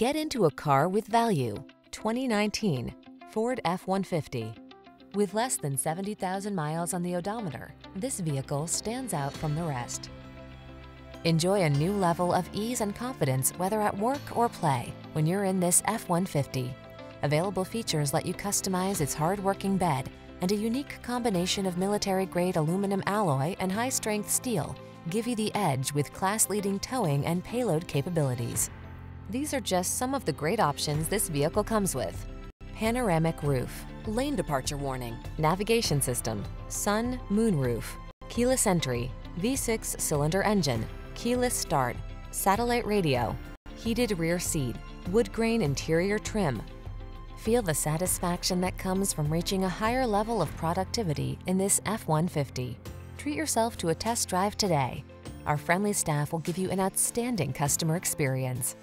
Get into a car with value. 2019 Ford F-150. With less than 70,000 miles on the odometer, this vehicle stands out from the rest. Enjoy a new level of ease and confidence whether at work or play when you're in this F-150. Available features let you customize its hard-working bed and a unique combination of military-grade aluminum alloy and high-strength steel give you the edge with class-leading towing and payload capabilities. These are just some of the great options this vehicle comes with. Panoramic roof, lane departure warning, navigation system, sun, moon roof, keyless entry, V6 cylinder engine, keyless start, satellite radio, heated rear seat, wood grain interior trim. Feel the satisfaction that comes from reaching a higher level of productivity in this F-150. Treat yourself to a test drive today. Our friendly staff will give you an outstanding customer experience.